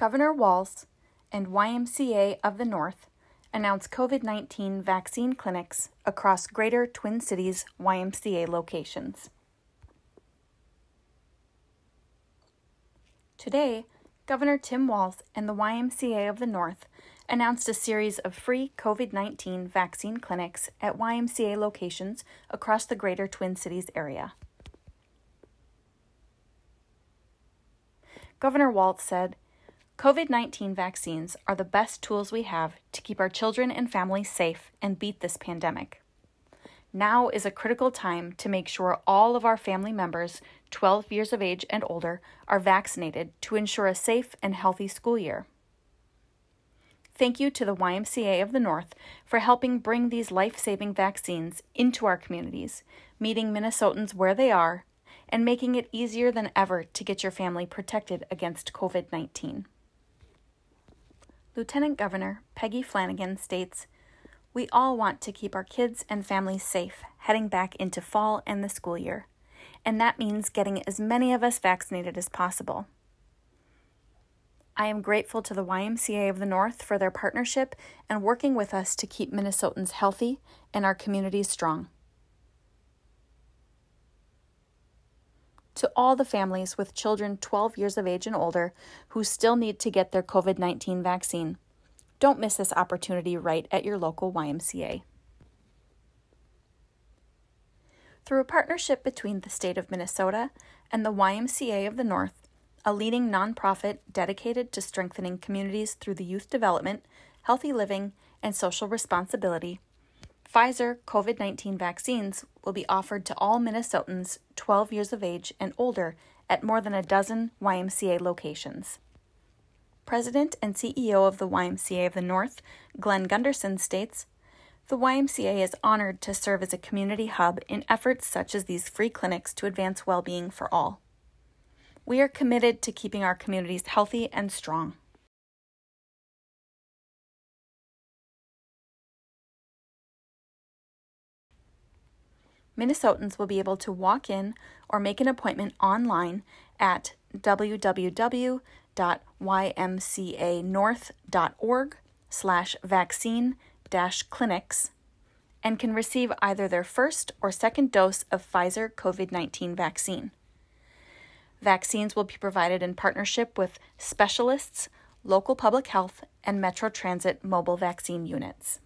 Governor Walz and YMCA of the North announced COVID 19 vaccine clinics across Greater Twin Cities YMCA locations. Today, Governor Tim Walz and the YMCA of the North announced a series of free COVID 19 vaccine clinics at YMCA locations across the Greater Twin Cities area. Governor Walz said, COVID 19 vaccines are the best tools we have to keep our children and families safe and beat this pandemic. Now is a critical time to make sure all of our family members 12 years of age and older are vaccinated to ensure a safe and healthy school year. Thank you to the YMCA of the North for helping bring these life saving vaccines into our communities, meeting Minnesotans where they are, and making it easier than ever to get your family protected against COVID 19. Lieutenant Governor Peggy Flanagan states We all want to keep our kids and families safe heading back into fall and the school year, and that means getting as many of us vaccinated as possible. I am grateful to the YMCA of the North for their partnership and working with us to keep Minnesotans healthy and our communities strong. To all the families with children 12 years of age and older who still need to get their COVID 19 vaccine. Don't miss this opportunity right at your local YMCA. Through a partnership between the state of Minnesota and the YMCA of the North, a leading nonprofit dedicated to strengthening communities through the youth development, healthy living, and social responsibility, Pfizer COVID 19 vaccines will be offered to all Minnesotans 12 years of age and older at more than a dozen YMCA locations. President and CEO of the YMCA of the North, Glenn Gunderson, states The YMCA is honored to serve as a community hub in efforts such as these free clinics to advance well being for all. We are committed to keeping our communities healthy and strong. Minnesotans will be able to walk in or make an appointment online at www.ymcanorth.org slash vaccine dash clinics and can receive either their first or second dose of Pfizer COVID 19 vaccine. Vaccines will be provided in partnership with specialists, local public health, and Metro Transit mobile vaccine units.